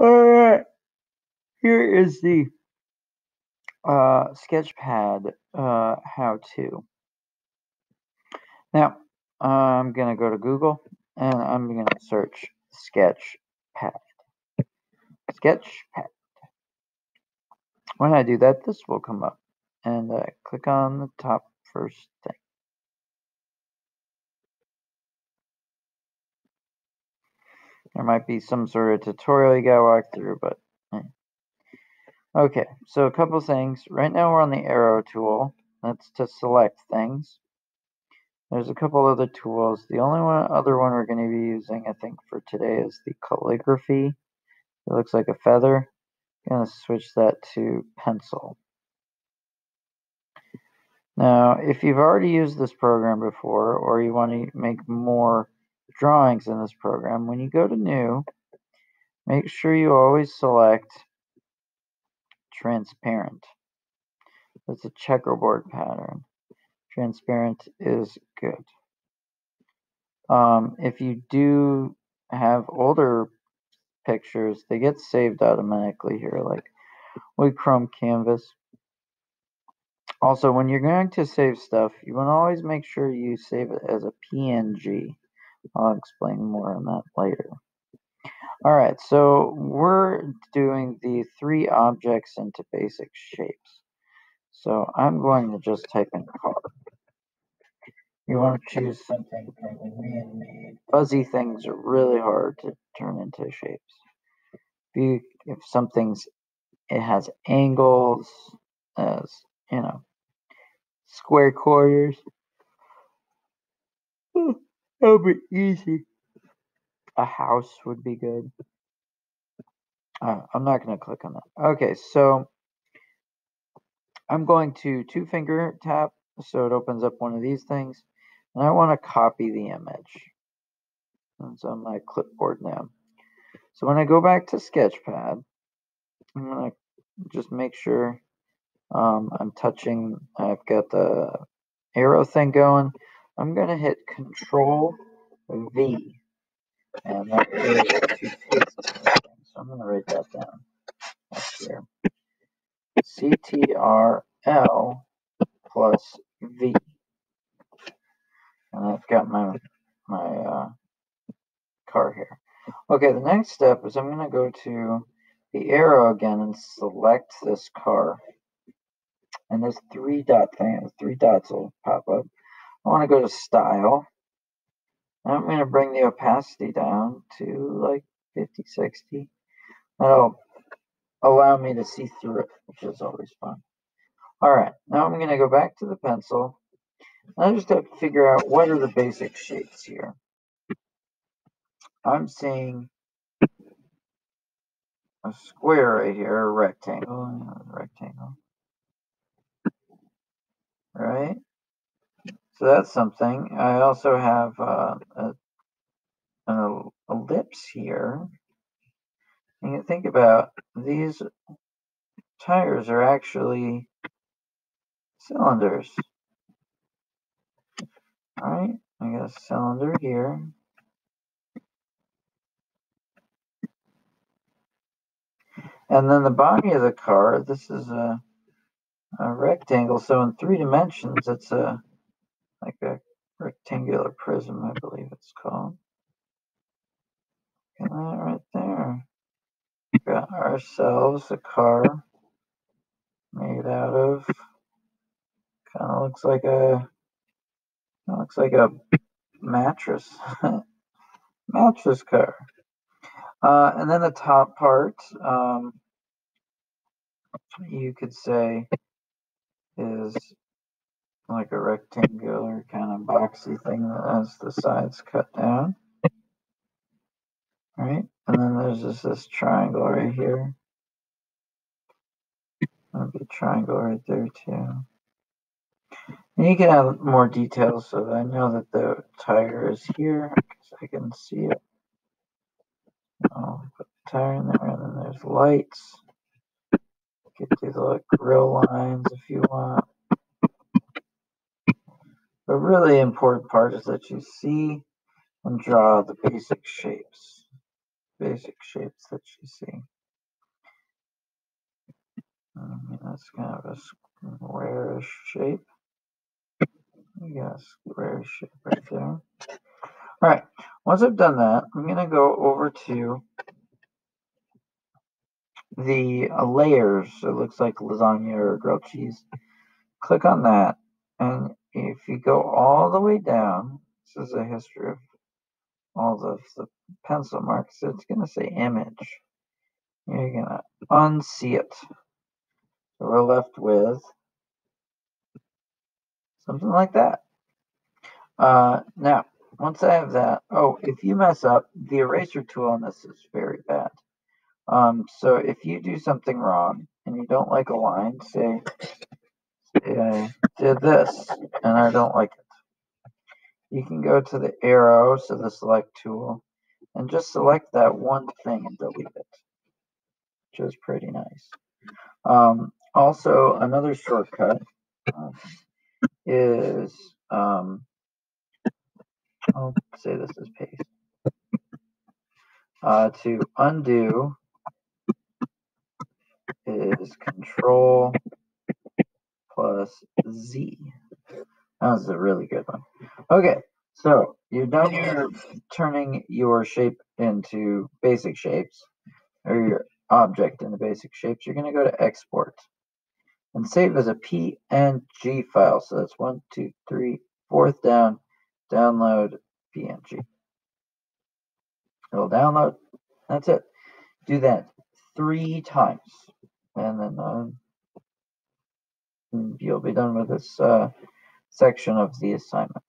Alright, here is the uh, Sketchpad uh, how-to. Now, I'm going to go to Google and I'm going to search Sketchpad. Sketchpad. When I do that, this will come up. And uh, click on the top first thing. There might be some sort of tutorial you gotta walk through, but eh. okay. So a couple things. Right now we're on the arrow tool. That's to select things. There's a couple other tools. The only one, other one we're going to be using, I think, for today is the calligraphy. It looks like a feather. I'm going to switch that to pencil. Now, if you've already used this program before, or you want to make more drawings in this program, when you go to New, make sure you always select Transparent. It's a checkerboard pattern. Transparent is good. Um, if you do have older pictures, they get saved automatically here, like with Chrome Canvas. Also, when you're going to save stuff, you want to always make sure you save it as a PNG. I'll explain more on that later. All right, so we're doing the three objects into basic shapes. So I'm going to just type in car. You want to choose something from man-made. Fuzzy things are really hard to turn into shapes. If you if something's it has angles as you know square quarters, hmm. That'll be easy. A house would be good. Uh, I'm not going to click on that. Okay, so I'm going to two finger tap so it opens up one of these things and I want to copy the image. It's on my clipboard now. So when I go back to Sketchpad, I'm going to just make sure um, I'm touching, I've got the arrow thing going. I'm going to hit Control V. And that is to paste. So I'm going to write that down up here. CTRL plus V. And I've got my, my uh, car here. Okay, the next step is I'm going to go to the arrow again and select this car. And this three dot thing, three dots will pop up. I want to go to style. I'm going to bring the opacity down to like 50, 60. That'll allow me to see through it, which is always fun. All right, now I'm going to go back to the pencil. I just have to figure out what are the basic shapes here. I'm seeing a square right here, a rectangle, a rectangle, right? So that's something. I also have uh, a, an ellipse here. And you think about these tires are actually cylinders. All right, I got a cylinder here. And then the body of the car, this is a, a rectangle. So in three dimensions, it's a like a rectangular prism, I believe it's called. Look at that right there. We Got ourselves a car made out of kind of looks like a looks like a mattress mattress car. Uh, and then the top part, um, you could say, is like a rectangular kind of boxy thing that has the sides cut down. Right? And then there's just this triangle right here. There'll be a triangle right there too. And you can have more details so that I know that the tire is here because I can see it. I'll put the tire in there, and then there's lights. You could do the grill lines if you want. The really important part is that you see and draw the basic shapes. Basic shapes that you see. Mm, I mean, that's kind of a squarish shape. We got a square shape right there. All right, once I've done that, I'm gonna go over to the layers. It looks like lasagna or grilled cheese. Click on that, and if you go all the way down, this is a history of all of the pencil marks. It's gonna say image. You're gonna unsee it. So we're left with something like that. Uh, now, once I have that, oh, if you mess up, the eraser tool on this is very bad. Um, so if you do something wrong and you don't like a line, say, say did this and I don't like it. You can go to the arrow, so the select tool, and just select that one thing and delete it, which is pretty nice. Um, also, another shortcut um, is, um, I'll say this is paste, uh, to undo is control plus Z. That was a really good one. Okay, so you're done your turning your shape into basic shapes, or your object into basic shapes. You're going to go to export and save as a PNG file. So that's one, two, three, fourth down, download PNG. It'll download. That's it. Do that three times, and then um, you'll be done with this uh, section of the assignment.